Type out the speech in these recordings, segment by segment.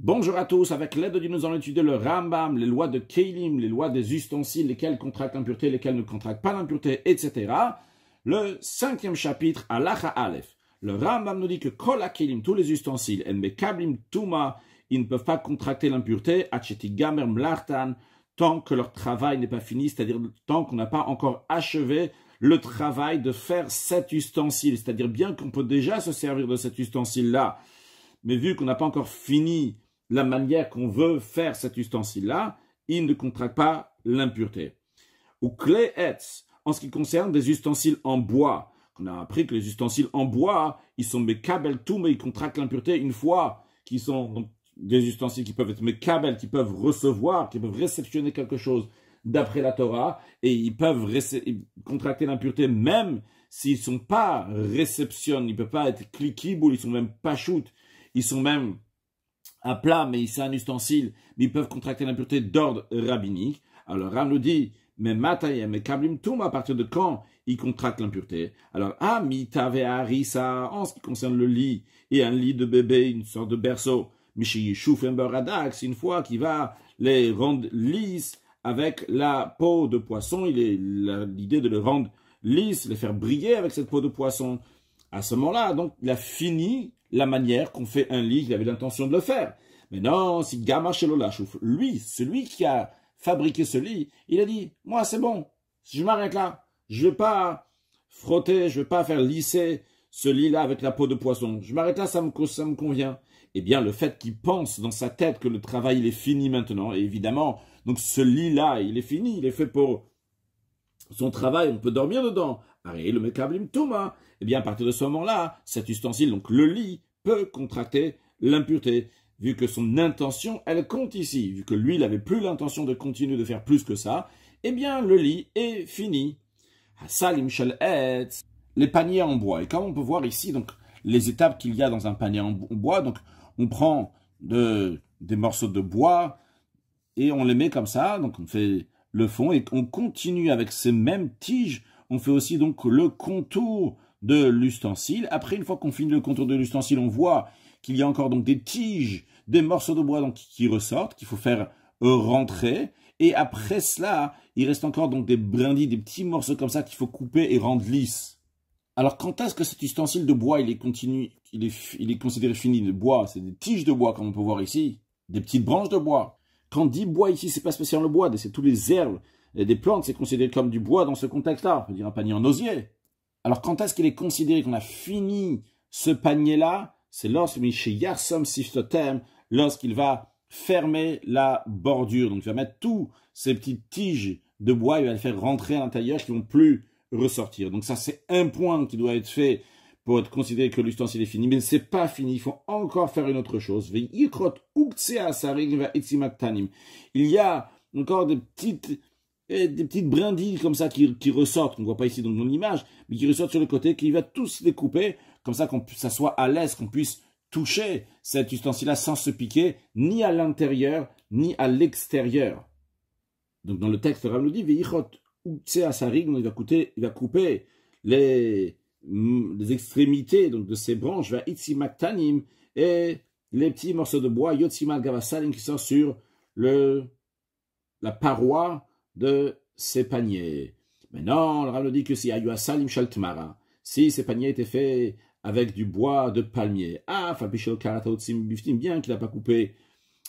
Bonjour à tous, avec l'aide de Dieu, nous allons étudier le Rambam, les lois de Kélim, les lois des ustensiles, lesquels contractent l'impureté, lesquels ne contractent pas l'impureté, etc. Le cinquième chapitre, Alacha Aleph. Le Rambam nous dit que Kol Kélim, tous les ustensiles, En Mekablim Tuma, ils ne peuvent pas contracter l'impureté, Acheti Gamer Mlartan, tant que leur travail n'est pas fini, c'est-à-dire tant qu'on n'a pas encore achevé le travail de faire cet ustensile, c'est-à-dire bien qu'on peut déjà se servir de cet ustensile-là, mais vu qu'on n'a pas encore fini la manière qu'on veut faire cet ustensile-là, il ne contracte pas l'impureté. Ou clé en ce qui concerne des ustensiles en bois, on a appris que les ustensiles en bois, ils sont mekabel tout, mais ils contractent l'impureté une fois qu'ils sont des ustensiles qui peuvent être mekabel, qui peuvent recevoir, qui peuvent réceptionner quelque chose d'après la Torah, et ils peuvent contracter l'impureté même s'ils ne sont pas réceptionnés, ils ne peuvent pas être cliquables, ils sont même pas shoot, ils sont même à plat, mais c'est un ustensile, mais ils peuvent contracter l'impureté d'ordre rabbinique. Alors Ram nous dit, mais matayem et kablim toum, à partir de quand ils contractent l'impureté? Alors, mitave harissa, en ce qui concerne le lit, et un lit de bébé, une sorte de berceau, michi c'est une fois qu'il va les rendre lisses avec la peau de poisson, il est l'idée de les rendre lisses, les faire briller avec cette peau de poisson. À ce moment-là, donc, il a fini la manière qu'on fait un lit, il avait l'intention de le faire. Mais non, si Shelolashouf, lui, celui qui a fabriqué ce lit, il a dit, moi c'est bon, je m'arrête là, je vais pas frotter, je vais pas faire lisser ce lit-là avec la peau de poisson. Je m'arrête là, ça me, ça me convient. Eh bien, le fait qu'il pense dans sa tête que le travail, il est fini maintenant, évidemment, donc ce lit-là, il est fini, il est fait pour son travail, on peut dormir dedans. Arrête le mekablim touma. Eh bien, à partir de ce moment-là, cet ustensile, donc le lit, peut contracter l'impureté, vu que son intention, elle compte ici. Vu que lui, il n'avait plus l'intention de continuer de faire plus que ça, eh bien, le lit est fini. Salim les paniers en bois. Et comme on peut voir ici, donc, les étapes qu'il y a dans un panier en bois, donc, on prend de, des morceaux de bois et on les met comme ça, donc on fait le fond et on continue avec ces mêmes tiges on fait aussi donc le contour de l'ustensile. Après, une fois qu'on finit le contour de l'ustensile, on voit qu'il y a encore donc des tiges, des morceaux de bois donc qui ressortent, qu'il faut faire euh, rentrer. Et après cela, il reste encore donc des brindilles, des petits morceaux comme ça qu'il faut couper et rendre lisses. Alors, quand est-ce que cet ustensile de bois, il est continu, il est, il est considéré fini de bois? C'est des tiges de bois, comme on peut voir ici, des petites branches de bois. Quand on dit bois ici, c'est pas spécialement le bois, c'est tous les herbes, des plantes, c'est considéré comme du bois dans ce contexte-là. On peut dire un panier en osier. Alors, quand est-ce qu'il est considéré qu'on a fini ce panier-là? C'est lorsque, chez Yarsom Siftotem, lorsqu'il va fermer la bordure. Donc, il va mettre tous ces petites tiges de bois, il va les faire rentrer à l'intérieur qui ne vont plus ressortir. Donc, ça, c'est un point qui doit être fait pour être considéré que l'ustensile est fini. Mais ce n'est pas fini, il faut encore faire une autre chose. Il y a encore des petites et des petites brindilles comme ça qui, ressortent, on ne voit pas ici dans l'image, mais qui ressortent sur le côté, qui va tous découper, comme ça qu'on ça soit à l'aise, qu'on puisse toucher cet ustensile-là sans se piquer, ni à l'intérieur, ni à l'extérieur. Donc dans le texte, Rav nous dit, il va, couper, il va couper les, les extrémités donc, de ces branches, va maktanim et les petits morceaux de bois, yotzimal gavasalim, qui sont sur le, la paroi de ces paniers. Maintenant, le Rav dit que si Salim Shaltmara, si ces paniers étaient faits avec du bois de palmier, ah, bien qu'il n'a pas coupé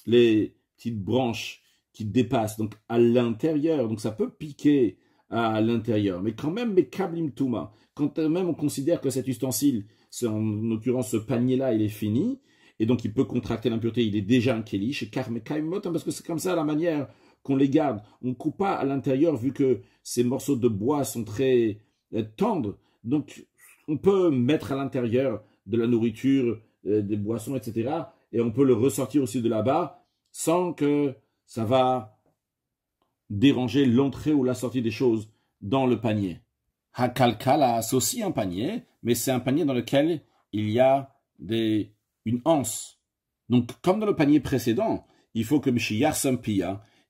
les petites branches qui dépassent donc à l'intérieur, donc ça peut piquer à l'intérieur, mais quand même, mais kablim quand même on considère que cet ustensile, en l'occurrence ce panier-là, il est fini, et donc il peut contracter l'impureté, il est déjà un kélish, car parce que c'est comme ça la manière qu'on les garde. On ne coupe pas à l'intérieur vu que ces morceaux de bois sont très euh, tendres. Donc, on peut mettre à l'intérieur de la nourriture, euh, des boissons, etc. Et on peut le ressortir aussi de là-bas sans que ça va déranger l'entrée ou la sortie des choses dans le panier. Hakalkala, c'est aussi un panier, mais c'est un panier dans lequel il y a des, une anse. Donc, comme dans le panier précédent, il faut que Mishiyar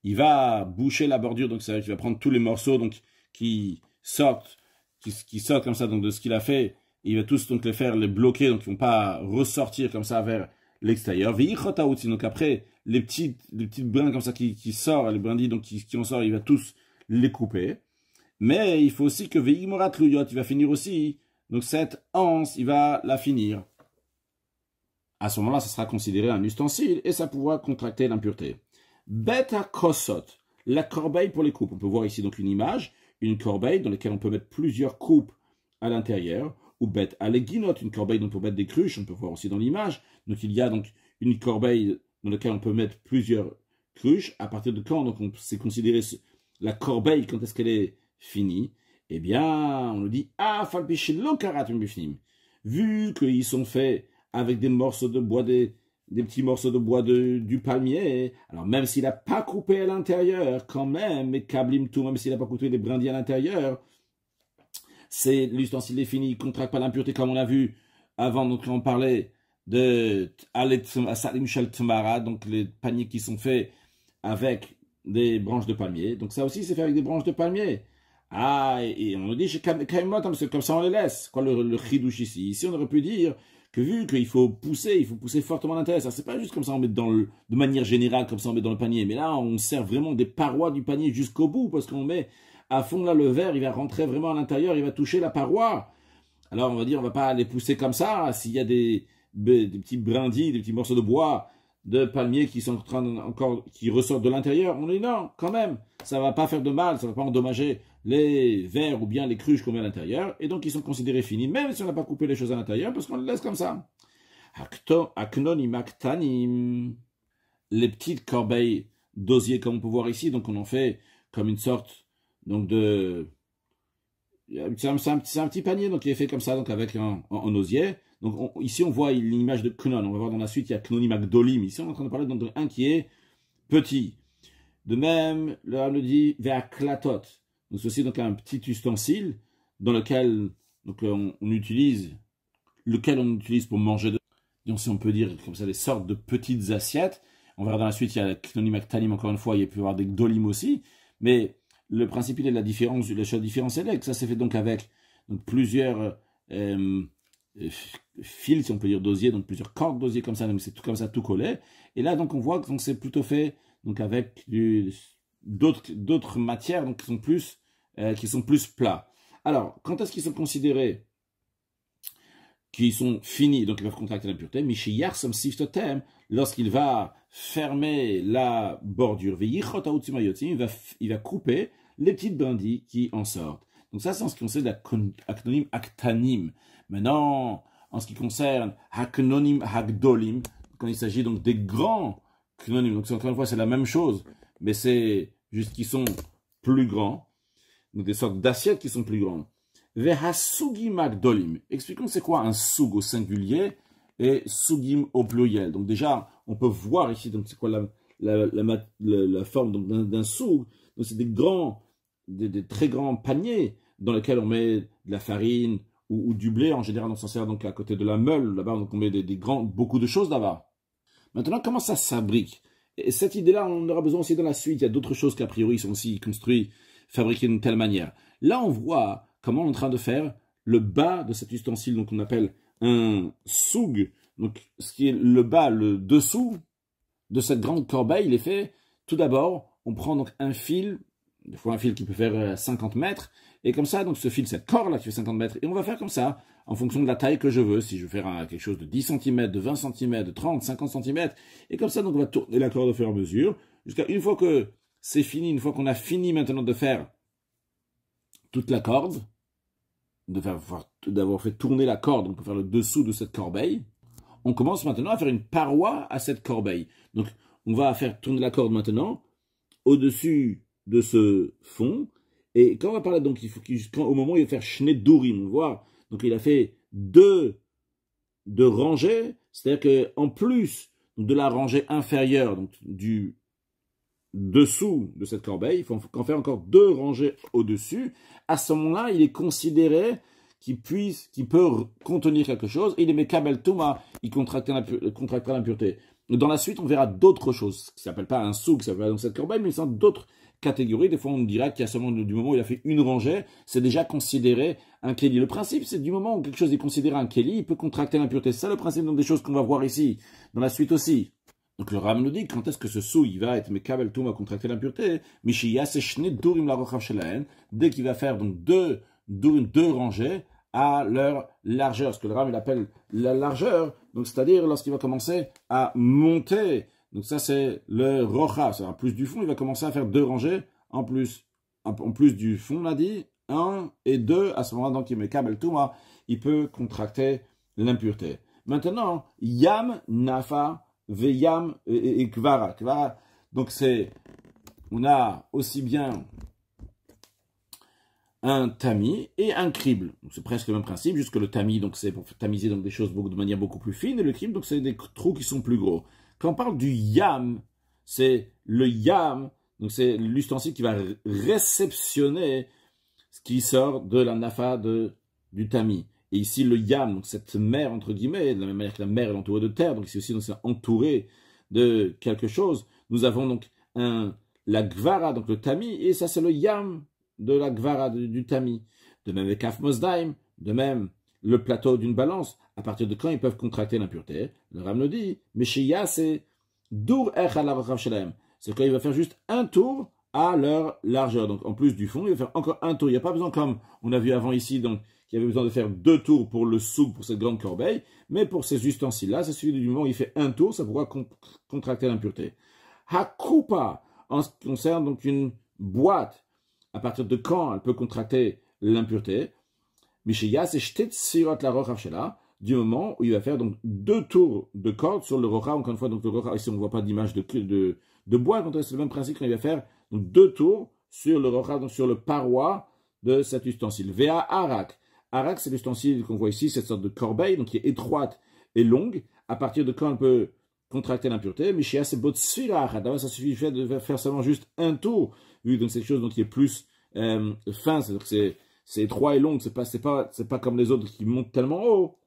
il va boucher la bordure, donc c'est qu'il va prendre tous les morceaux donc qui sortent, qui, sortent comme ça donc de ce qu'il a fait, il va tous donc les faire les bloquer, donc ils vont pas ressortir comme ça vers l'extérieur. Donc après, les petites, les petites brins comme ça qui, qui sortent, les brindilles donc qui, qui en sortent, il va tous les couper. Mais il faut aussi que Veimorat Luyot, il va finir aussi. Donc cette anse, il va la finir. À ce moment-là, ça sera considéré un ustensile et ça pourra contracter l'impureté. Beta kosot, la corbeille pour les coupes. On peut voir ici donc une image, une corbeille dans laquelle on peut mettre plusieurs coupes à l'intérieur. Ou bête guinotes, une corbeille dont on peut mettre des cruches, on peut voir aussi dans l'image. Donc il y a donc une corbeille dans laquelle on peut mettre plusieurs cruches. À partir de quand donc c'est considéré la corbeille, quand est-ce qu'elle est finie? Eh bien, on nous dit Ah, Vu qu'ils sont faits avec des morceaux de bois, des, des petits morceaux de bois de, du palmier. Alors même s'il n'a pas coupé à l'intérieur, quand même, mais kablim tout, même s'il n'a pas coupé les brindilles à l'intérieur, c'est l'ustensile est fini, il ne contracte pas l'impureté comme on a vu avant, donc on parlait de Salim Tmara, donc les paniers qui sont faits avec des branches de palmier. Donc ça aussi, c'est fait avec des branches de palmier. Ah, et, on nous dit, comme ça on les laisse. Quoi le, le ici? Ici, on aurait pu dire que vu qu'il faut pousser, il faut pousser fortement l'intérieur. Ça, c'est pas juste comme ça on met dans le, de manière générale, comme ça on met dans le panier. Mais là, on sert vraiment des parois du panier jusqu'au bout, parce qu'on met à fond là le verre, il va rentrer vraiment à l'intérieur, il va toucher la paroi. Alors on va dire, on va pas les pousser comme ça. S'il y a des, des, petits brindilles, des petits morceaux de bois, de palmier qui sont en train encore, qui ressortent de l'intérieur, on dit non, quand même, ça va pas faire de mal, ça va pas endommager les verres ou bien les cruches qu'on met à l'intérieur, et donc ils sont considérés finis, même si on n'a pas coupé les choses à l'intérieur, parce qu'on les laisse comme ça. Les petites corbeilles d'osier, comme on peut voir ici, donc on en fait comme une sorte donc de... C'est un, petit panier donc qui est fait comme ça, donc avec un, osier. Donc ici on voit l'image de Knon, on va voir dans la suite, il y a Knonim Magdolim. Ici on est en train de parler d'un qui est petit. De même, le Ram dit vers Klatot. Donc ceci donc un petit ustensile dans lequel donc, on, utilise, lequel on utilise pour manger de, donc si on peut dire comme ça des sortes de petites assiettes. On verra dans la suite, il y a Knonim Tanim encore une fois, il y a pu y avoir des Gdolim aussi. Mais le principe, il est la différence, la chose différentielle, que ça s'est fait donc avec plusieurs euh, fils, si on peut dire, d'osier, donc plusieurs cordes d'osier comme ça, donc c'est tout comme ça, tout collé. Et là, donc, on voit que c'est plutôt fait donc avec d'autres matières donc, qui, sont plus, euh, qui sont plus plats. Alors, quand est-ce qu'ils sont considérés qui sont finis, donc ils peuvent contracter l'impureté, lorsqu'il va fermer la bordure, il va, il va couper les petites brindilles qui en sortent. Donc ça, c'est en ce qui concerne l'acronyme actanim. Maintenant, en ce qui concerne aknonim hakdolim, quand il s'agit donc des grands knonymes, donc encore une fois, c'est la même chose, mais c'est juste qu'ils sont plus grands, donc des sortes d'assiettes qui sont plus grandes. Vehasugim hakdolim. Expliquons c'est quoi un soug au singulier et sugim au pluriel. Donc déjà, on peut voir ici, donc c'est quoi la, la, forme d'un soug. Donc c'est des grands des, très grands paniers dans lesquels on met de la farine ou, du blé. En général, on s'en sert donc à côté de la meule. Là-bas, on met des, grands, beaucoup de choses là-bas. Maintenant, comment ça s'abrique? Et cette idée-là, on aura besoin aussi dans la suite. Il y a d'autres choses qu'a priori sont aussi construites, fabriquées d'une telle manière. Là, on voit comment on est en train de faire le bas de cet ustensile, donc on appelle un soug. Donc, ce qui est le bas, le dessous de cette grande corbeille, il est fait. Tout d'abord, on prend donc un fil des fois un fil qui peut faire 50 euh, mètres, et comme ça, donc ce fil, cette corde là qui fait 50 mètres, et on va faire comme ça, en fonction de la taille que je veux, si je veux faire quelque chose de 10 cm, de 20 cm, de 30, 50 cm, et comme ça, donc on va tourner la corde au fur et à mesure, jusqu'à une fois que c'est fini, une fois qu'on a fini maintenant de faire toute la corde, d'avoir fait tourner la corde, on peut faire le dessous de cette corbeille, on commence maintenant à faire une paroi à cette corbeille. Donc, on va faire tourner la corde maintenant, au-dessus de ce fond. Et quand on va parler, donc, il faut au moment où il va faire Schnedurim, on voit, donc il a fait deux, deux rangées, c'est-à-dire qu'en plus de la rangée inférieure, donc du dessous de cette corbeille, il faut en faire encore deux rangées au-dessus. À ce moment-là, il est considéré qu'il puisse, qu'il peut contenir quelque chose. Et il est Mekabel Touma, il contractera l'impureté. Dans la suite, on verra d'autres choses, qui ne s'appellent pas un souk, ça s'appelle dans cette corbeille, mais d'autres catégories. Des fois, on dira qu'il y a seulement du moment où il a fait une rangée, c'est déjà considéré un Kelly. Le principe, c'est du moment où quelque chose est considéré un Kelly, il peut contracter l'impureté. C'est ça le principe dans des choses qu'on va voir ici, dans la suite aussi. Donc le Ram nous dit quand est-ce que ce sou il va être Mekabel Toum à contracter l'impureté? Durim la Dès qu'il va faire donc deux, deux, deux rangées à leur largeur, ce que le Ram il appelle la largeur, donc c'est-à-dire lorsqu'il va commencer à monter. Donc ça c'est le rocha, c'est en plus du fond, il va commencer à faire deux rangées en plus. En plus du fond, on a dit, un et deux, à ce moment-là, donc il met kabel touma, il peut contracter l'impureté. Maintenant, yam nafa veyam et, kvara. Donc c'est, on a aussi bien un tamis et un crible. C'est presque le même principe, juste que le tamis, donc c'est pour tamiser donc des choses de manière beaucoup plus fine, et le crible, donc c'est des trous qui sont plus gros. Quand on parle du yam, c'est le yam, donc c'est l'ustensile qui va réceptionner ce qui sort de la nafa du tamis. Et ici, le yam, donc cette mer, entre guillemets, de la même manière que la mer est entourée de terre, donc ici aussi, c'est entouré de quelque chose. Nous avons donc un, la gvara, donc le tamis, et ça c'est le yam, de la Gvara, du, Tami. De même avec Mosdaim, de même le plateau d'une balance, à partir de quand ils peuvent contracter l'impureté? Le Ram nous dit, mais c'est Dur C'est quand il va faire juste un tour à leur largeur. Donc en plus du fond, il va faire encore un tour. Il n'y a pas besoin, comme on a vu avant ici, donc qu'il y avait besoin de faire deux tours pour le souk, pour cette grande corbeille, mais pour ces ustensiles-là, ça suffit du moment où il fait un tour, ça pourra contracter l'impureté. Hakupa, en ce qui concerne donc une boîte à partir de quand elle peut contracter l'impureté? Mishiya, c'est sirot la du moment où il va faire donc deux tours de corde sur le rocha, encore une fois, donc le rocha, ici on ne voit pas d'image de, de, bois, c'est le même principe quand il va faire donc deux tours sur le rocha, donc sur le paroi de cet ustensile. Vea arak. Arak, c'est l'ustensile qu'on voit ici, cette sorte de corbeille, donc qui est étroite et longue. À partir de quand elle peut contracter l'impureté, Mishiya, c'est botsfira. D'abord, ça suffit de faire seulement juste un tour vu que c'est quelque chose qui est plus euh, fin, c'est-à-dire que c'est étroit et long, c'est pas, pas, pas comme les autres qui montent tellement haut.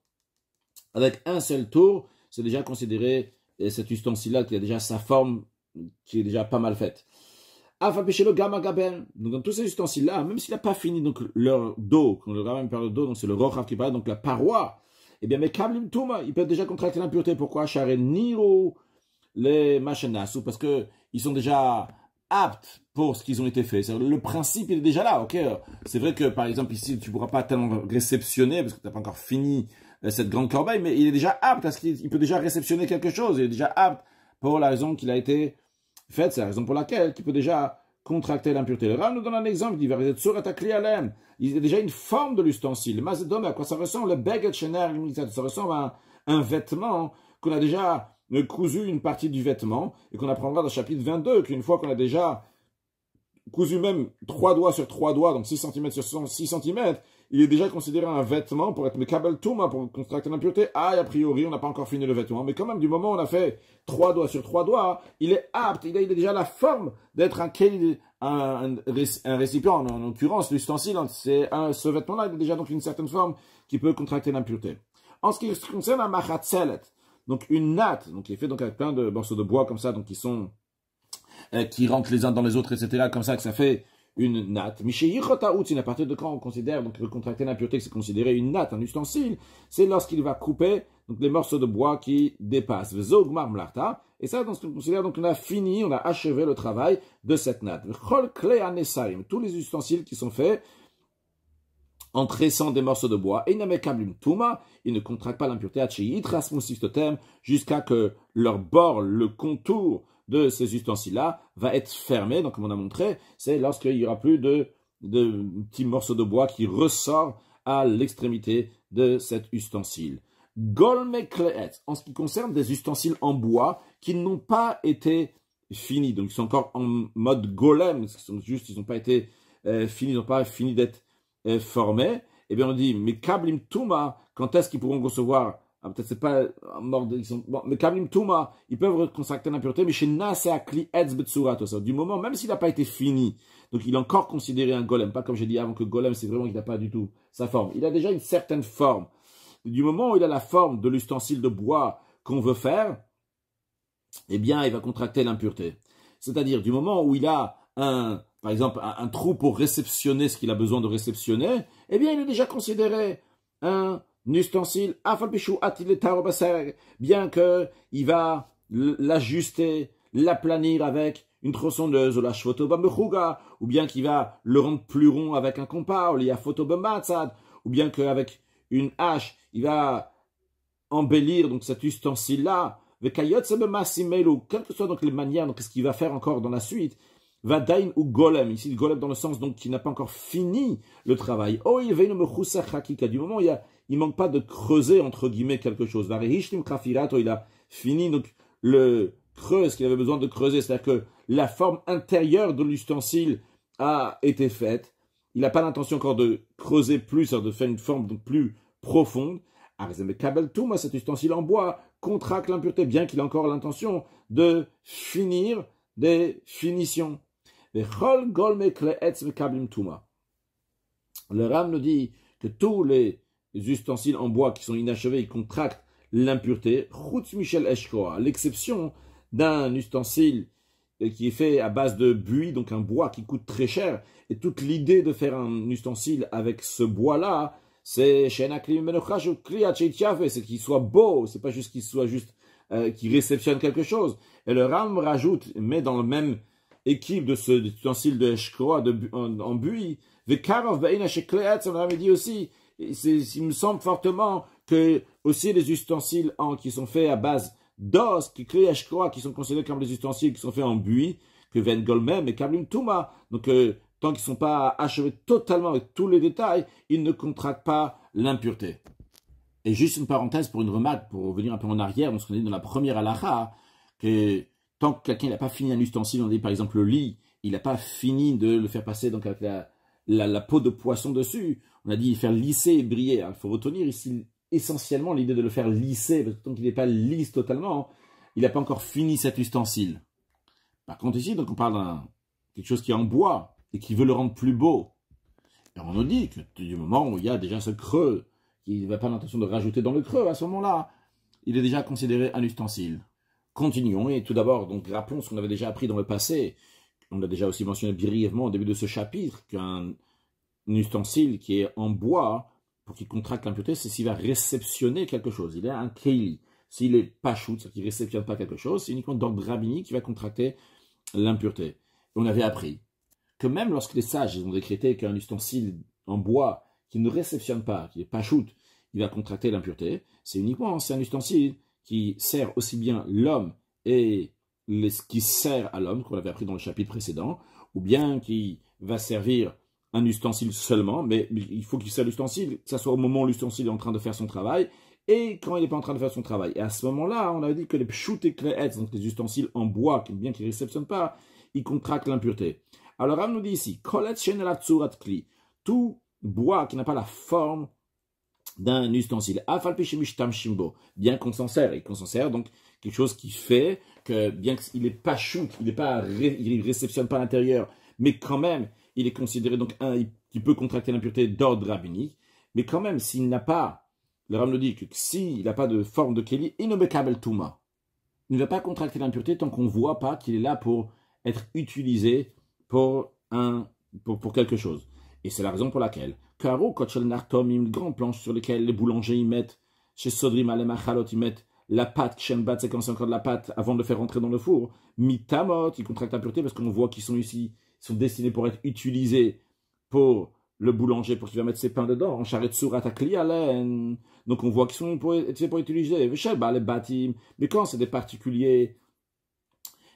Avec un seul tour, c'est déjà considéré cet ustensile-là qui a déjà sa forme qui est déjà pas mal faite. le gamma gaben. Donc dans tous ces ustensiles-là, même s'il n'a pas fini donc leur dos, quand le rabbin parle de dos, donc c'est le rochav qui parle, donc la paroi, eh bien mais kablim touma, il peut déjà contracter l'impureté. Pourquoi? Share niro les machenas, parce que ils sont déjà aptes pour ce qu'ils ont été faits. Le principe, il est déjà là, ok C'est vrai que, par exemple, ici, tu ne pourras pas tellement réceptionner, parce que tu n'as pas encore fini euh, cette grande corbeille, mais il est déjà apte, parce qu'il peut déjà réceptionner quelque chose, il est déjà apte pour la raison qu'il a été faite, c'est la raison pour laquelle il peut déjà contracter l'impureté. Le Ram nous donne un exemple, il va Il y a déjà une forme de l'ustensile. Le à quoi ça ressemble? Le baguette ça ressemble à un vêtement qu'on a déjà cousu une partie du vêtement, et qu'on apprendra dans le chapitre 22, qu'une fois qu'on a déjà cousu même trois doigts sur trois doigts, donc 6 cm sur 6 cm, il est déjà considéré un vêtement pour être mekabel touma, pour contracter l'impureté. Ah, a priori, on n'a pas encore fini le vêtement. Mais quand même, du moment où on a fait trois doigts sur trois doigts, il est apte, il a, déjà la forme d'être un, récipient, en, l'occurrence, l'ustensile, hein, c'est ce vêtement-là, il a déjà donc une certaine forme qui peut contracter l'impureté. En ce qui concerne un machatzelet, donc une natte, donc qui est fait donc avec plein de morceaux de bois comme ça, donc qui sont euh, qui rentrent les uns dans les autres, etc. Comme ça que ça fait une natte. c'est à partir de quand on considère donc contracter l'impureté c'est considéré une natte, un ustensile, c'est lorsqu'il va couper donc les morceaux de bois qui dépassent. Et ça, donc, on considère donc on a fini, on a achevé le travail de cette natte. Tous les ustensiles qui sont faits en tressant des morceaux de bois. Et Tuma, ils ne contractent pas l'impureté jusqu'à que leur bord, le contour de ces ustensiles-là va être fermé. Donc, comme on a montré, c'est lorsqu'il n'y aura plus de, petits morceaux de bois qui ressortent à l'extrémité de cet ustensile. Golmekleet, en ce qui concerne des ustensiles en bois qui n'ont pas été finis, donc ils sont encore en mode golem, ils sont juste, ils n'ont pas été euh, finis, ils n'ont pas fini d'être est formé, eh bien on dit, mais Kablim Touma, quand est-ce qu'ils pourront recevoir? Ah, Peut-être c'est pas mort ils sont, bon, mais Kablim Touma, ils peuvent reconstruire l'impureté, mais chez Naseakli Etz ça. Du moment, même s'il n'a pas été fini, donc il est encore considéré un golem, pas comme j'ai dit avant que golem, c'est vraiment qu'il n'a pas du tout sa forme. Il a déjà une certaine forme. Du moment où il a la forme de l'ustensile de bois qu'on veut faire, eh bien, il va contracter l'impureté. C'est-à-dire, du moment où il a un, par exemple, un, trou pour réceptionner ce qu'il a besoin de réceptionner, eh bien, il est déjà considéré un ustensile, bien qu'il va l'ajuster, l'aplanir avec une tronçonneuse, ou la ou bien qu'il va le rendre plus rond avec un compas, ou ou bien qu'avec une hache, il va embellir donc cet ustensile-là, quelles que soient donc les manières, donc ce qu'il va faire encore dans la suite, Vadain ou golem, ici golem dans le sens donc qui n'a pas encore fini le travail. Oh, il du moment il, ne manque pas de creuser entre guillemets quelque chose. Il a fini donc le creuse qu'il avait besoin de creuser, c'est-à-dire que la forme intérieure de l'ustensile a été faite. Il n'a pas l'intention encore de creuser plus, de faire une forme plus profonde. cet ustensile en bois contracte l'impureté, bien qu'il ait encore l'intention de finir des finitions. Le Ram nous dit que tous les ustensiles en bois qui sont inachevés, ils contractent l'impureté. Michel l'exception d'un ustensile qui est fait à base de buis, donc un bois qui coûte très cher. Et toute l'idée de faire un ustensile avec ce bois-là, c'est c'est qu'il soit beau, c'est pas juste qu'il soit juste euh, qui réceptionne quelque chose. Et le Ram rajoute, met dans le même équipe de ce ustensile de Shkoa en, en buis. Vekarov on avait dit aussi, il me semble fortement que aussi les ustensiles en, qui sont faits à base d'os, qui créent qui sont considérés comme des ustensiles qui sont faits en buis, que Ven Golmem et Kablim Touma. Donc, euh, tant qu'ils ne sont pas achevés totalement avec tous les détails, ils ne contractent pas l'impureté. Et juste une parenthèse pour une remarque, pour revenir un peu en arrière, on se dit dans la première halakha, que tant que quelqu'un n'a pas fini un ustensile, on dit par exemple le lit, il n'a pas fini de le faire passer donc avec la, peau de poisson dessus, on a dit faire lisser et briller. Il faut retenir ici essentiellement l'idée de le faire lisser, parce que tant qu'il n'est pas lisse totalement, il n'a pas encore fini cet ustensile. Par contre ici, on parle d'un quelque chose qui est en bois et qui veut le rendre plus beau. Et on nous dit que du moment où il y a déjà ce creux, qu'il n'a pas l'intention de rajouter dans le creux, à ce moment-là, il est déjà considéré un ustensile. Continuons et tout d'abord, donc rappelons ce qu'on avait déjà appris dans le passé. On a déjà aussi mentionné brièvement au début de ce chapitre qu'un ustensile qui est en bois, pour qu'il contracte l'impureté, c'est s'il va réceptionner quelque chose. Il est un keili. S'il est pas c'est-à-dire qu'il ne réceptionne pas quelque chose, c'est uniquement d'ordre rabbinique qui va contracter l'impureté. On avait appris que même lorsque les sages ont décrété qu'un ustensile en bois qui ne réceptionne pas, qui n'est pas shoot, il va contracter l'impureté, c'est uniquement c'est un ustensile qui sert aussi bien l'homme et ce qui sert à l'homme, qu'on avait appris dans le chapitre précédent, ou bien qui va servir un ustensile seulement, mais il faut qu'il serve l'ustensile, que ce soit au moment où l'ustensile est en train de faire son travail, et quand il n'est pas en train de faire son travail. Et à ce moment-là, on avait dit que les pshut et donc les ustensiles en bois, bien qu'ils ne réceptionnent pas, ils contractent l'impureté. Alors, on nous dit ici, tout bois qui n'a pas la forme d'un ustensile. Bien qu'on s'en sert, et qu'on s'en sert, donc quelque chose qui fait que, bien qu'il n'est pas shoot, il ne pas, réceptionne pas l'intérieur, mais quand même, il est considéré donc un qui peut contracter l'impureté d'ordre rabbinique, mais quand même, s'il n'a pas, le Ram nous dit que s'il n'a pas de forme de Keli, il ne Touma. Il ne va pas contracter l'impureté tant qu'on ne voit pas qu'il est là pour être utilisé pour, un, pour, pour quelque chose. Et c'est la raison pour laquelle Karo, Kochel Nartom, une grande planche sur laquelle les boulangers y mettent, chez Sodrim Alemachalot, ils mettent la pâte, Shenbat, c'est quand c'est encore de la pâte, avant de le faire rentrer dans le four. Mitamot, ils contractent la pureté parce qu'on voit qu'ils sont ici, sont destinés pour être utilisés pour le boulanger, pour qu'il va mettre ses pains dedans, en charrette surat Donc on voit qu'ils sont pour, pour utiliser. les bâtiments. Mais quand c'est des particuliers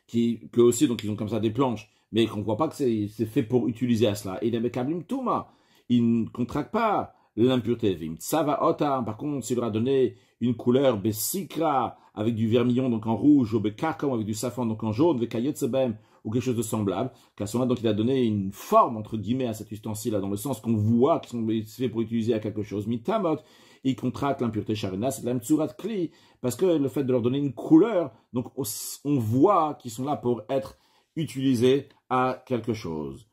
qui, aussi, donc ils ont comme ça des planches, mais qu'on ne voit pas que c'est fait pour utiliser à cela. Et les Mekablim Touma, il ne contracte pas l'impureté. Par contre, s'il leur a donné une couleur besikra avec du vermillon donc en rouge, ou bekarkom avec du safran donc en jaune, ou quelque chose de semblable, qu'à ce donc il a donné une forme entre guillemets à cet ustensile là dans le sens qu'on voit qu'ils sont faits pour utiliser à quelque chose. Mitamot, il contracte l'impureté charina, c'est la mtsurat kli, parce que le fait de leur donner une couleur, donc on voit qu'ils sont là pour être utilisés à quelque chose.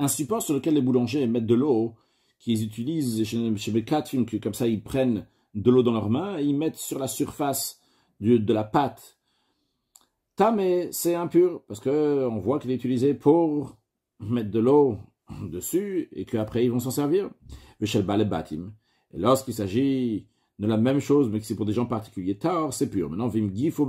Un support sur lequel les boulangers mettent de l'eau, qu'ils utilisent chez Mekatvim, comme ça ils prennent de l'eau dans leurs mains et ils mettent sur la surface de, la pâte. Tamé, c'est impur, parce que on voit qu'il est utilisé pour mettre de l'eau dessus, et qu'après ils vont s'en servir. Et lorsqu'il s'agit de la même chose, mais que c'est pour des gens particuliers, tard, c'est pur. Maintenant, Vim Gifo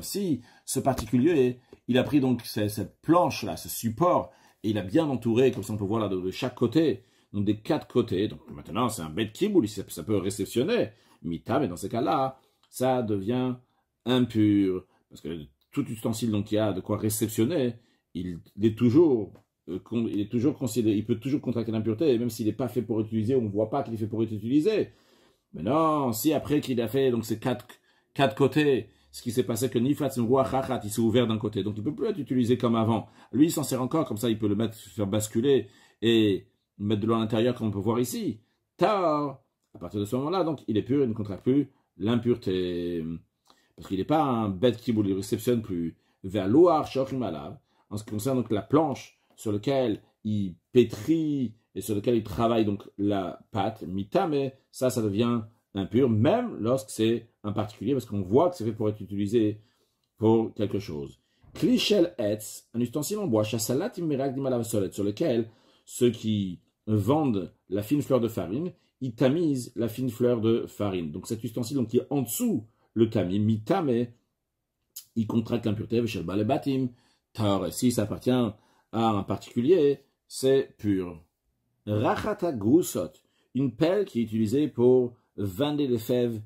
Si ce particulier, il a pris donc cette planche-là, ce support, et il a bien entouré, comme ça on peut voir là de, chaque côté, donc des quatre côtés. Donc maintenant, c'est un bête kiboul, ça, ça peut réceptionner. Mita, mais dans ces cas-là, ça devient impur. Parce que tout ustensile donc, qui a de quoi réceptionner, il, est toujours euh, il est toujours considéré, il peut toujours contracter l'impureté, même s'il n'est pas fait pour utiliser, on ne voit pas qu'il est fait pour être utilisé. Mais non, si après qu'il a fait donc ces quatre, côtés, ce qui s'est passé que Niflat il s'est ouvert d'un côté, donc il ne peut plus être utilisé comme avant. Lui, il s'en sert encore, comme ça il peut le mettre, faire basculer et mettre de l'eau à l'intérieur, comme on peut voir ici. Tard, à partir de ce moment-là, donc il est pur, il ne contracte plus l'impureté. Parce qu'il n'est pas un bête qui ne réceptionne plus. Vers l'ouar, en ce qui concerne donc la planche sur laquelle il pétrit et sur laquelle il travaille donc la pâte, mita, mais ça, ça devient impur, même lorsque c'est un particulier, parce qu'on voit que c'est fait pour être utilisé pour quelque chose. Clichel etz, un ustensile en bois, chassalat sur lequel ceux qui vendent la fine fleur de farine, ils tamisent la fine fleur de farine. Donc cet ustensile donc, qui est en dessous le tamis, mitame, il contracte l'impureté, batim, si ça appartient à un particulier, c'est pur. Rachata grusot, une pelle qui est utilisée pour vendre les fèves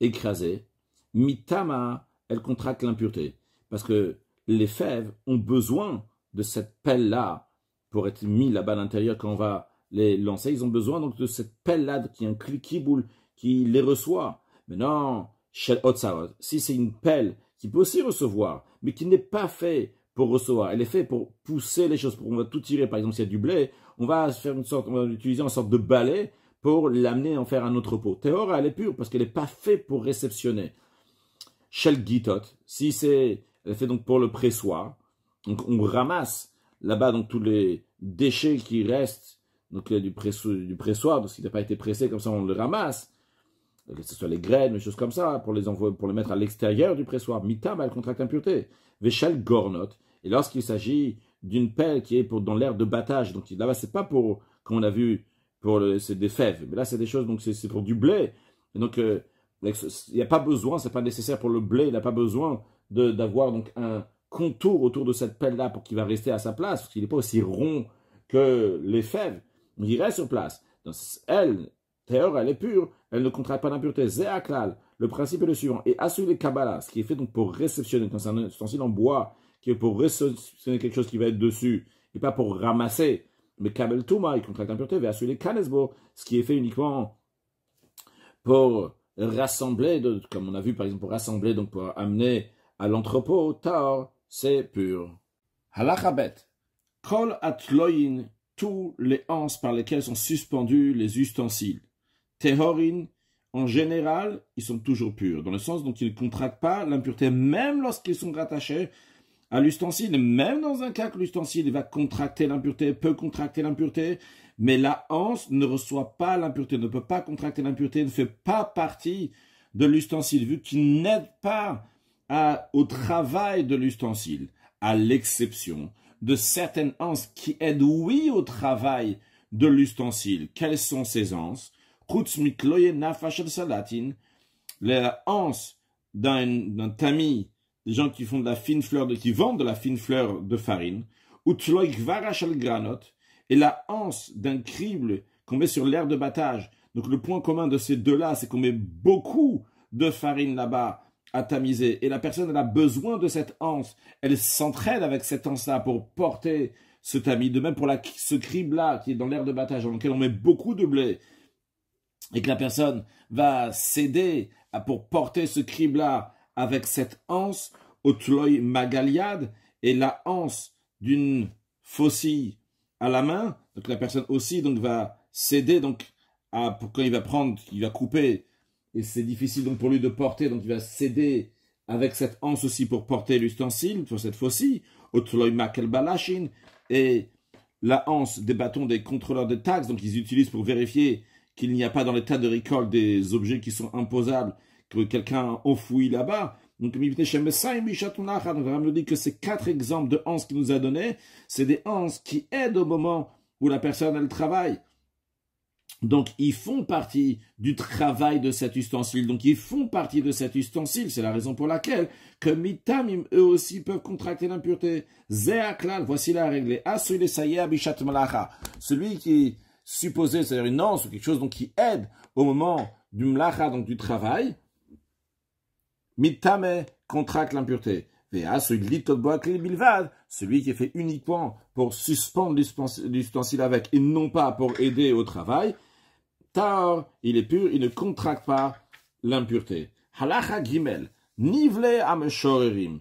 écrasées. Mitama, elle contracte l'impureté. Parce que les fèves ont besoin de cette pelle-là pour être mis là-bas à l'intérieur quand on va les lancer. Ils ont besoin donc de cette pelle-là qui est un cliquiboule qui les reçoit. Mais non, si c'est une pelle qui peut aussi recevoir, mais qui n'est pas fait pour recevoir, elle est faite pour pousser les choses. Pour, on va tout tirer, par exemple, s'il y a du blé, on va faire une sorte, on va utiliser une sorte de balai pour l'amener en faire un autre pot. Théora, elle est pure parce qu'elle n'est pas faite pour réceptionner. Shell Gitot, si c'est, elle est faite donc pour le pressoir. Donc on ramasse là-bas donc tous les déchets qui restent donc du, du pressoir, donc s'il n'a pas été pressé comme ça, on le ramasse que ce soit les graines, des choses comme ça, pour les envoyer, pour les mettre à l'extérieur du pressoir. Mitam, elle contracte impureté. Véchel gornot. Et lorsqu'il s'agit d'une pelle qui est pour, dans l'air de battage, donc là-bas, c'est pas pour, comme on a vu, pour c'est des fèves, mais là, c'est des choses, donc c'est pour du blé. Et donc, euh, il n'y a pas besoin, c'est pas nécessaire pour le blé, il n'a pas besoin d'avoir donc un contour autour de cette pelle-là pour qu'il va rester à sa place, parce qu'il n'est pas aussi rond que les fèves. Il reste sur place. Elle, Elle est pure, elle ne contracte pas d'impureté. Zéaklal, le principe est le suivant. Et les Kabbalah, ce qui est fait donc pour réceptionner, c'est un ustensile en bois, qui est pour réceptionner quelque chose qui va être dessus, et pas pour ramasser. Mais Kabel Touma, il contracte l'impureté. les Kanesbo, ce qui est fait uniquement pour rassembler, comme on a vu par exemple, pour rassembler, donc pour amener à l'entrepôt, Taor, c'est pur. Halachabet, Kol atloyin, tous les anses par lesquels sont suspendus les ustensiles. Tehorin, en général, ils sont toujours purs, dans le sens dont ils ne contractent pas l'impureté, même lorsqu'ils sont rattachés à l'ustensile, même dans un cas que l'ustensile va contracter l'impureté, peut contracter l'impureté, mais la hanse ne reçoit pas l'impureté, ne peut pas contracter l'impureté, ne fait pas partie de l'ustensile, vu qu'il n'aide pas au travail de l'ustensile, à l'exception de certaines anses qui aident, oui, au travail de l'ustensile. Quelles sont ces anses la anse d'un tamis, des gens qui font de la fine fleur, de, qui vendent de la fine fleur de farine, granot, et la anse d'un crible qu'on met sur l'air de battage. Donc le point commun de ces deux-là, c'est qu'on met beaucoup de farine là-bas à tamiser. Et la personne, elle a besoin de cette anse. Elle s'entraîne avec cette anse-là pour porter ce tamis. De même pour ce crible-là, qui est dans l'air de battage, dans lequel on met beaucoup de blé et que la personne va céder pour porter ce crible-là avec cette anse, au tloy magaliade, et la anse d'une faucille à la main, donc la personne aussi donc va céder donc à, quand il va prendre, il va couper, et c'est difficile donc pour lui de porter, donc il va céder avec cette anse aussi pour porter l'ustensile, sur cette faucille, au tloy makel balashin, et la anse des bâtons des contrôleurs de taxes, donc ils utilisent pour vérifier qu'il n'y a pas dans l'état de récolte des objets qui sont imposables, que quelqu'un enfouit là-bas. Donc, on nous dit que ces quatre exemples de hanses qu'il nous a donnés, c'est des hanses qui aident au moment où la personne, elle travaille. Donc, ils font partie du travail de cet ustensile. Donc, ils font partie de cet ustensile. C'est la raison pour laquelle que mitamim, eux aussi, peuvent contracter l'impureté. Zéaklal, voici la règle. Celui qui est supposé, c'est-à-dire une anse ou quelque chose donc, qui aide au moment du mlacha, donc du travail, mitame contracte l'impureté. Celui qui est fait uniquement pour suspendre l'ustensile avec et non pas pour aider au travail, Tar, il est pur, il ne contracte pas l'impureté. Halacha Gimel, Nivle Ameshorerim.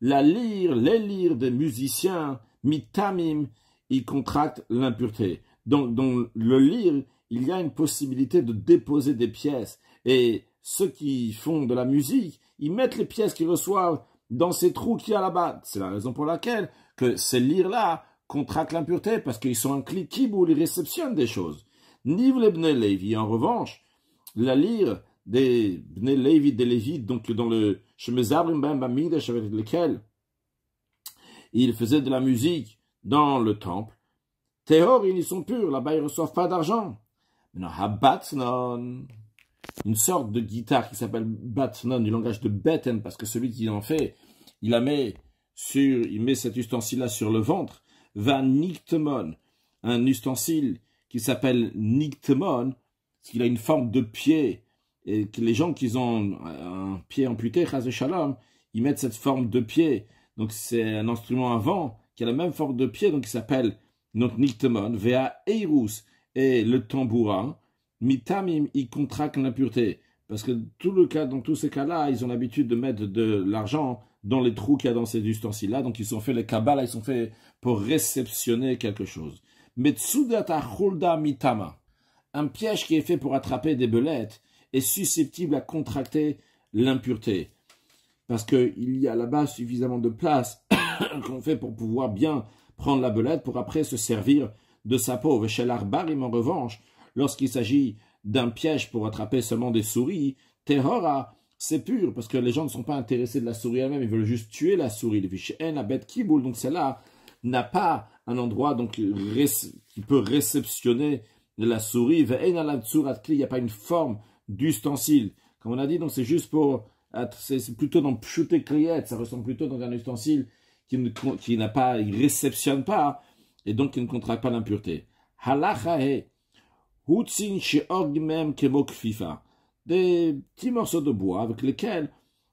La lyre, les lyres des musiciens, mitamim, ils contractent l'impureté. Donc, dans le lyre, il y a une possibilité de déposer des pièces. Et ceux qui font de la musique, ils mettent les pièces qu'ils reçoivent dans ces trous qu'il y a là-bas. C'est la raison pour laquelle que ces lyres-là contractent l'impureté, parce qu'ils sont un où ils réceptionnent des choses. Niv le Bnei Levi, en revanche, la lyre des Bnei Levi, des Lévites, donc dans le Shemezabrim Ben Bamidash avec lequel ils faisaient de la musique dans le temple, Théor, ils sont purs, là-bas ils ne reçoivent pas d'argent. Maintenant, Habatnon, une sorte de guitare qui s'appelle Batnon, du langage de Beten, parce que celui qui en fait, il la met sur, il met cet ustensile-là sur le ventre, va Nictemon, un ustensile qui s'appelle Nictemon, parce qu'il a une forme de pied, et que les gens qui ont un pied amputé, Shalom, ils mettent cette forme de pied. Donc c'est un instrument avant qui a la même forme de pied, donc il s'appelle notre Nictemon, Vea Eirus, et le tambourin, Mitamim, il contracte l'impureté. Parce que dans tous ces cas-là, ils ont l'habitude de mettre de l'argent dans les trous qu'il y a dans ces ustensiles-là. Donc, ils sont fait les kabbales, ils sont faits pour réceptionner quelque chose. Metsudata chulda mitama. Un piège qui est fait pour attraper des belettes est susceptible à contracter l'impureté. Parce qu'il y a là-bas suffisamment de place qu'on fait pour pouvoir bien prendre la belette pour après se servir de sa peau. Chez l'arbarim, en revanche, lorsqu'il s'agit d'un piège pour attraper seulement des souris, terrora, c'est pur, parce que les gens ne sont pas intéressés de la souris elle-même, ils veulent juste tuer la souris. La bête donc celle-là n'a pas un endroit donc qui peut réceptionner la souris. Il n'y a pas une forme d'ustensile. Comme on a dit, donc c'est juste pour c'est plutôt dans criette, ça ressemble plutôt dans un ustensile qui n'a qui pas, il réceptionne pas, et donc qui ne contracte pas l'impureté. Des petits morceaux de bois avec lesquels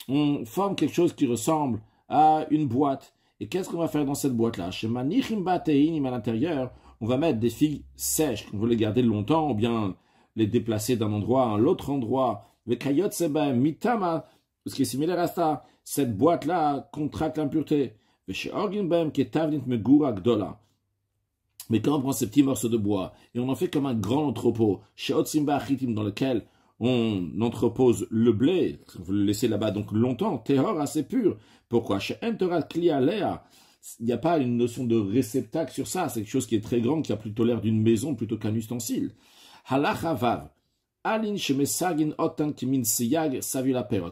on forme quelque chose qui ressemble à une boîte. Et qu'est-ce qu'on va faire dans cette boîte-là? À l'intérieur, on va mettre des figues sèches, qu'on veut les garder longtemps, ou bien les déplacer d'un endroit à un autre endroit. Le kayot mitama, ce qui est similaire à cette boîte-là contracte l'impureté. Mais quand on prend ces petits morceaux de bois et on en fait comme un grand entrepôt, dans lequel on entrepose le blé, vous le laissez là-bas donc longtemps, terror assez pur. Pourquoi? Il n'y a pas une notion de réceptacle sur ça, c'est quelque chose qui est très grand, qui a plutôt l'air d'une maison plutôt qu'un ustensile. Halachavav, Alin Otan Kimin Siyag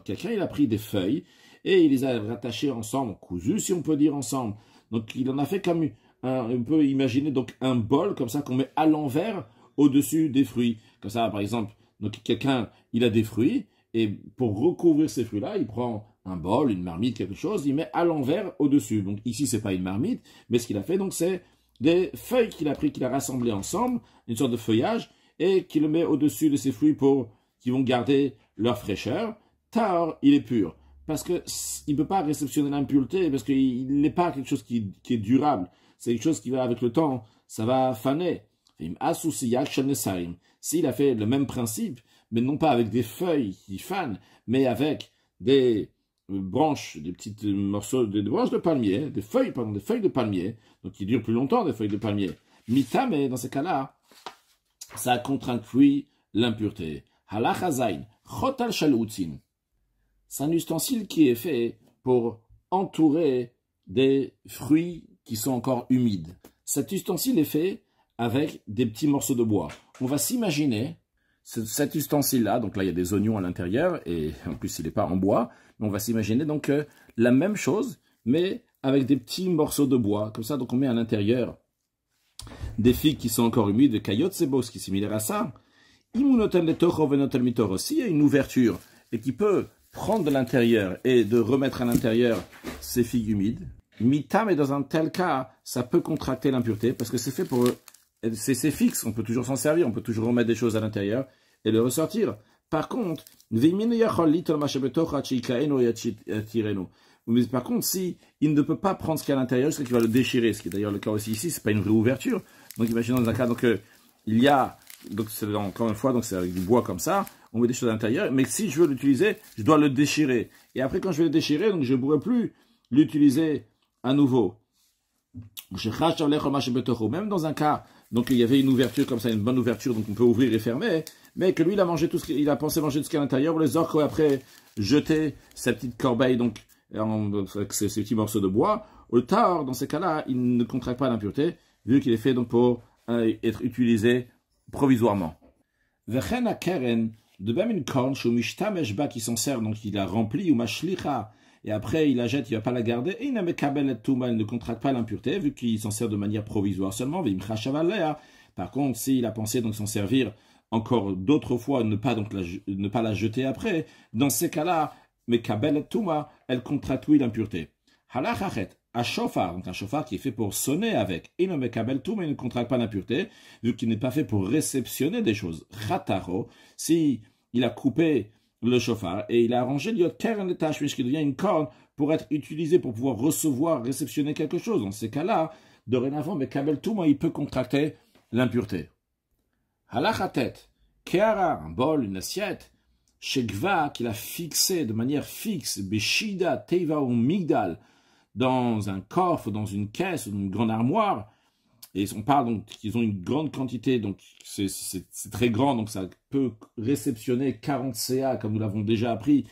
Quelqu'un, il a pris des feuilles et il les a rattachées ensemble, cousues si on peut dire ensemble. Donc il en a fait comme on peut imaginer donc un bol comme ça qu'on met à l'envers au-dessus des fruits. Comme ça, par exemple, donc quelqu'un, il a des fruits, et pour recouvrir ces fruits-là, il prend un bol, une marmite, quelque chose, il met à l'envers au-dessus. Donc ici, c'est pas une marmite, mais ce qu'il a fait, donc c'est des feuilles qu'il a pris, qu'il a rassemblées ensemble, une sorte de feuillage, et qu'il le met au-dessus de ces fruits pour qui vont garder leur fraîcheur. Tard, il est pur. Parce que il peut pas réceptionner l'impureté, parce qu'il n'est pas quelque chose qui est durable c'est quelque chose qui va avec le temps, ça va faner. S'il a fait le même principe, mais non pas avec des feuilles qui fanent, mais avec des branches, des petites morceaux, des branches de palmier, des feuilles, pardon, des feuilles de palmier, donc qui durent plus longtemps, des feuilles de palmier. Mita, mais dans ces cas-là, ça contre-inclut l'impureté. Halachazain, chotal shalutzin. C'est un ustensile qui est fait pour entourer des fruits qui sont encore humides. Cet ustensile est fait avec des petits morceaux de bois. On va s'imaginer cet ustensile-là, donc là il y a des oignons à l'intérieur, et en plus il n'est pas en bois, on va s'imaginer donc euh, la même chose, mais avec des petits morceaux de bois, comme ça, donc on met à l'intérieur des figues qui sont encore humides, de caillottes, c'est beau, ce qui est similaire à ça. S'il y a une ouverture et qui peut prendre de l'intérieur et de remettre à l'intérieur ces figues humides, mita, mais dans un tel cas, ça peut contracter l'impureté parce que c'est fait pour c'est fixe, on peut toujours s'en servir, on peut toujours remettre des choses à l'intérieur et le ressortir. Par contre, par contre, si il ne peut pas prendre ce qu'il y a à l'intérieur, c'est qu'il va le déchirer, ce qui est d'ailleurs le cas aussi ici, c'est pas une vraie ouverture. Donc imaginons dans un cas, donc euh, il y a, donc encore une fois, donc c'est avec du bois comme ça, on met des choses à l'intérieur, mais si je veux l'utiliser, je dois le déchirer. Et après, quand je vais le déchirer, donc je ne pourrai plus l'utiliser à nouveau. Même dans un cas donc il y avait une ouverture comme ça, une bonne ouverture, donc on peut ouvrir et fermer, mais que lui il a mangé tout ce qu'il a pensé manger tout ce qu'il y a à l'intérieur, les orques après jeter sa petite corbeille, donc avec ces, petits morceaux de bois, au tard, dans ces cas-là, il ne contracte pas l'impureté, vu qu'il est fait donc pour euh, être utilisé provisoirement. De même une corne, qui s'en sert, donc il a rempli, ou mashlicha, et après il la jette, il ne va pas la garder, et il ne contracte pas l'impureté, vu qu'il s'en sert de manière provisoire seulement, par contre, s'il a pensé donc s'en servir encore d'autres fois, ne pas donc la, ne pas la jeter après, dans ces cas-là, mais elle contracte oui l'impureté. Un chauffard, donc un chauffard qui est fait pour sonner avec, non mais kabel tuma, il ne contracte pas l'impureté, vu qu'il n'est pas fait pour réceptionner des choses. Chataro, si il a coupé le chauffard, et il a arrangé l'yot keren puisqu'il devient une corne pour être utilisé pour pouvoir recevoir, réceptionner quelque chose. Dans ces cas-là, dorénavant, mais kabel moi il peut contracter l'impureté. Halachatet, keara, un bol, une assiette, shegva, qu'il a fixé de manière fixe, beshida, teiva ou migdal, dans un coffre, dans une caisse, dans une grande armoire, et on parle donc qu'ils ont une grande quantité, donc c'est très grand, donc ça peut réceptionner 40 CA, comme nous l'avons déjà appris.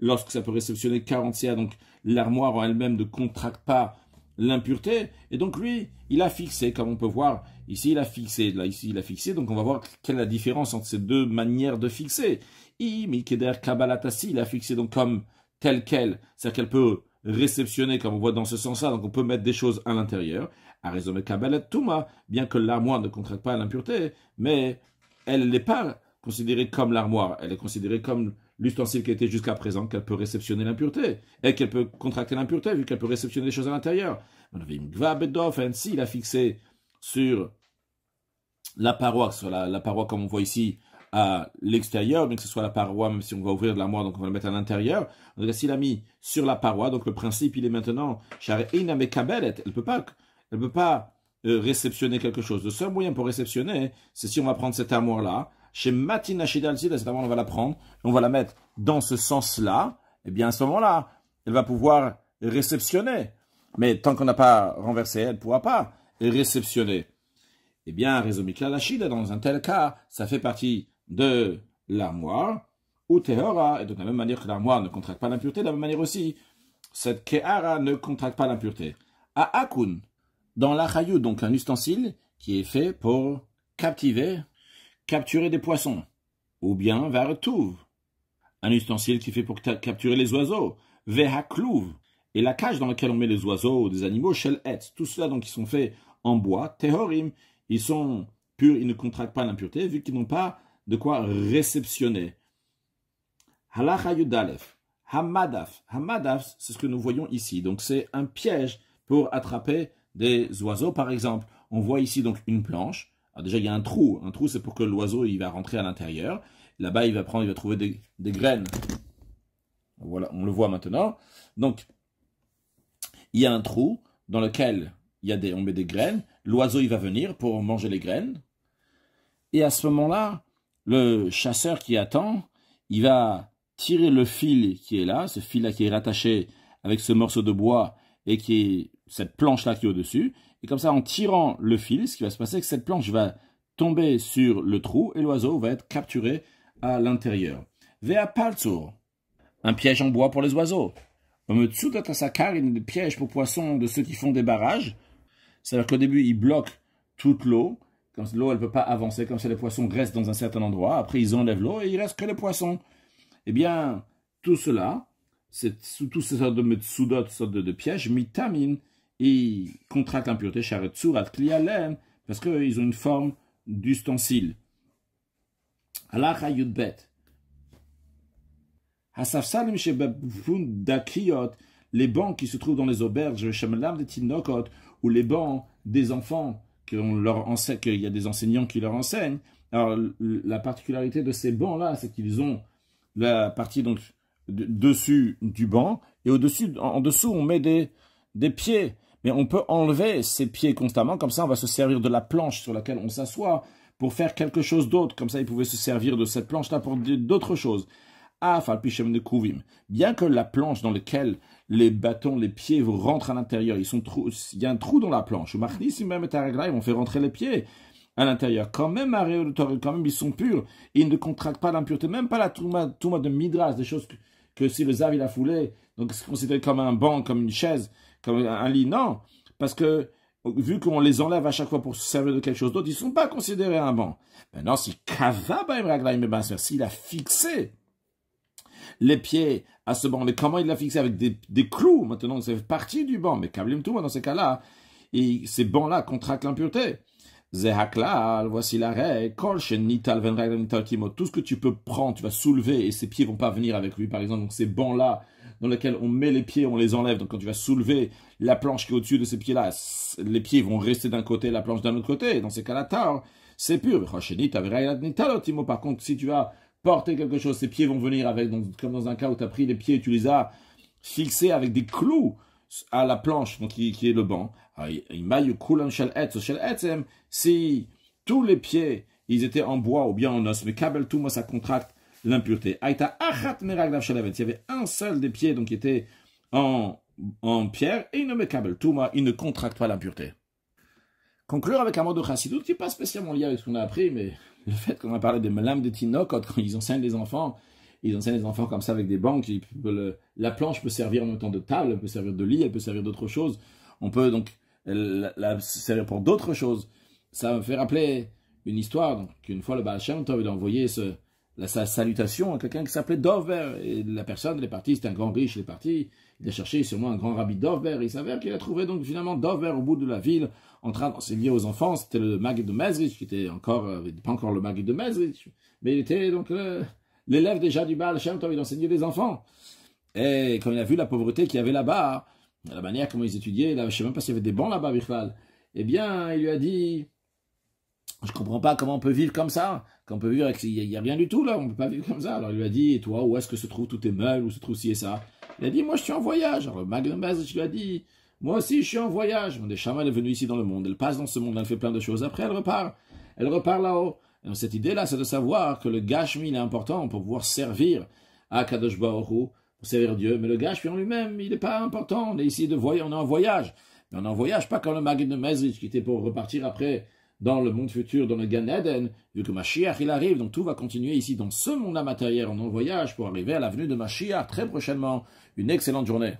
Lorsque ça peut réceptionner 40 CA, donc l'armoire en elle-même ne contracte pas l'impureté. Et donc lui, il a fixé, comme on peut voir, ici il a fixé, là ici il a fixé, donc on va voir quelle est la différence entre ces deux manières de fixer. I, Mikeder Kabbalatasi, il a fixé donc comme tel quel, c'est-à-dire qu'elle peut réceptionner, comme on voit dans ce sens-là, donc on peut mettre des choses à l'intérieur de Kabbalat Touma, bien que l'armoire ne contracte pas l'impureté, mais elle n'est pas considérée comme l'armoire, elle est considérée comme l'ustensile qui était jusqu'à présent, qu'elle peut réceptionner l'impureté, et qu'elle peut contracter l'impureté, vu qu'elle peut réceptionner des choses à l'intérieur. On avait une ainsi il a fixé sur la paroi, sur la, paroi comme on voit ici, à l'extérieur, mais que ce soit la paroi, même si on va ouvrir l'armoire, donc on va la mettre à l'intérieur. Donc s'il a mis sur la paroi, donc le principe il est maintenant, elle ne peut pas elle peut pas euh, réceptionner quelque chose. Le seul moyen pour réceptionner, c'est si on va prendre cette armoire-là, chez Matina Shidalsi, cette armoire, on va la prendre, on va la mettre dans ce sens-là, et eh bien à ce moment-là, elle va pouvoir réceptionner. Mais tant qu'on n'a pas renversé, elle ne pourra pas réceptionner. Eh bien, Rezomikla Lachida, dans un tel cas, ça fait partie de l'armoire, ou Tehora, et de la même manière que l'armoire ne contracte pas l'impureté, de la même manière aussi, cette Kehara ne contracte pas l'impureté. À Akun, dans l'achayou, donc un ustensile qui est fait pour captiver, capturer des poissons, ou bien varetouv, un ustensile qui est fait pour capturer les oiseaux, vehaklouv, et la cage dans laquelle on met les oiseaux ou des animaux, shel tout cela donc qui sont faits en bois, tehorim, ils sont purs, ils ne contractent pas l'impureté, vu qu'ils n'ont pas de quoi réceptionner. Halachayudalef, hamadaf, hamadaf, c'est ce que nous voyons ici, donc c'est un piège pour attraper des oiseaux, par exemple. On voit ici donc une planche. Alors déjà, il y a un trou. Un trou, c'est pour que l'oiseau il va rentrer à l'intérieur. Là-bas, il va prendre, il va trouver des, graines. Voilà, on le voit maintenant. Donc, il y a un trou dans lequel il y a des, on met des graines. L'oiseau, il va venir pour manger les graines. Et à ce moment-là, le chasseur qui attend, il va tirer le fil qui est là, ce fil-là qui est rattaché avec ce morceau de bois et qui est cette planche-là qui est au-dessus. Et comme ça, en tirant le fil, ce qui va se passer, c'est que cette planche va tomber sur le trou et l'oiseau va être capturé à l'intérieur. Vea palzo, un piège en bois pour les oiseaux. A des pièges pour poissons de ceux qui font des barrages. C'est-à-dire qu'au début, ils bloquent toute l'eau comme l'eau elle peut pas avancer, comme ça les poissons restent dans un certain endroit, après ils enlèvent l'eau et il reste que les poissons. Eh bien, tout cela, c'est tout ce sorte de metsudot, sorte de, pièges, mitamine, ils contractent l'impureté, charetsurat, klialem, parce qu'ils ont une forme d'ustensile. Allah yudbet. Hasafsalim dakiyot, les bancs qui se trouvent dans les auberges, shamalam de tinokot, ou les bancs des enfants qu'il y a des enseignants qui leur enseignent. Alors, la particularité de ces bancs-là, c'est qu'ils ont la partie donc dessus du banc, et au-dessus, en, dessous, on met des, des pieds. Mais on peut enlever ces pieds constamment, comme ça, on va se servir de la planche sur laquelle on s'assoit pour faire quelque chose d'autre. Comme ça, ils pouvaient se servir de cette planche-là pour d'autres choses. Bien que la planche dans laquelle les bâtons, les pieds vous rentrent à l'intérieur, ils sont il y a un trou dans la planche. Ils vont faire rentrer les pieds à l'intérieur. Quand même, quand même, ils sont purs. Ils ne contractent pas l'impureté, même pas la touma, de midras, des choses que, si le zav il a foulé, donc c'est considéré comme un banc, comme une chaise, comme un lit. Non, parce que vu qu'on les enlève à chaque fois pour se servir de quelque chose d'autre, ils ne sont pas considérés un banc. Maintenant, si kava s'il a fixé les pieds à ce banc. Mais comment il l'a fixé avec des, clous Maintenant, c'est partie du banc. Mais Kablim tout, dans ces cas-là, et ces bancs-là contractent l'impureté. Zehaklal, voici la règle. Tout ce que tu peux prendre, tu vas soulever et ses pieds vont pas venir avec lui, par exemple. Donc ces bancs-là, dans lesquels on met les pieds, on les enlève. Donc quand tu vas soulever la planche qui est au-dessus de ces pieds-là, les pieds vont rester d'un côté, la planche d'un autre côté. Dans ces cas-là, c'est pur. Par contre, si tu as porter quelque chose, ses pieds vont venir avec, comme dans un cas où tu as pris les pieds et tu les as fixés avec des clous à la planche, donc qui, est le banc. Si tous les pieds, ils étaient en bois ou bien en os, mais kabel tout, ça contracte l'impureté. Il y avait un seul des pieds donc qui était en, en pierre et il ne me kabel tout, il ne contracte pas l'impureté. Conclure avec un mot de chassidut qui n'est pas spécialement lié avec ce qu'on a appris, mais le fait qu'on a parlé des malam de Tinok, quand ils enseignent les enfants, ils enseignent les enfants comme ça avec des banques, la planche peut servir en même temps de table, elle peut servir de lit, elle peut servir d'autres choses. On peut donc la, servir pour d'autres choses. Ça me fait rappeler une histoire, donc une fois le Baal Shem il a envoyé ce, sa salutation à quelqu'un qui s'appelait Dover, et la personne, elle est partie, c'était un grand riche, il est parti, il a cherché sûrement un grand rabbi Dover, il s'avère qu'il a trouvé donc finalement Dover au bout de la ville, en train d'enseigner aux enfants, c'était le Mag de Mezrich, qui était encore, euh, pas encore le Mag de Mezrich, mais il était donc l'élève déjà du Baal Shem il enseignait des enfants. Et quand il a vu la pauvreté qu'il y avait là-bas, la manière comment ils étudiaient, là, je ne sais même pas s'il y avait des bancs là-bas, eh bien, il lui a dit, je comprends pas comment on peut vivre comme ça, qu'on peut vivre avec, il n'y a, rien du tout là, on peut pas vivre comme ça. Alors il lui a dit, et toi, où est-ce que se trouvent tous tes meubles, où se trouve ci et ça? Il a dit, moi je suis en voyage. Alors le Magnum je lui a dit, moi aussi je suis en voyage. Mon Chama, elle est venue ici dans le monde, elle passe dans ce monde, elle fait plein de choses, après elle repart, elle repart là-haut. Et cette idée-là, c'est de savoir que le gashmi est important pour pouvoir servir à Kadosh Baruch pour servir Dieu, mais le gashmi en lui-même, il n'est pas important. On est ici de voyage, on est en voyage. Mais on est en voyage pas comme le Mezrich qui était pour repartir après dans le monde futur, dans le Gan Eden, vu que Mashiach il arrive, donc tout va continuer ici dans ce monde-là matériel, en voyage pour arriver à l'avenue de Mashiach très prochainement. Une excellente journée.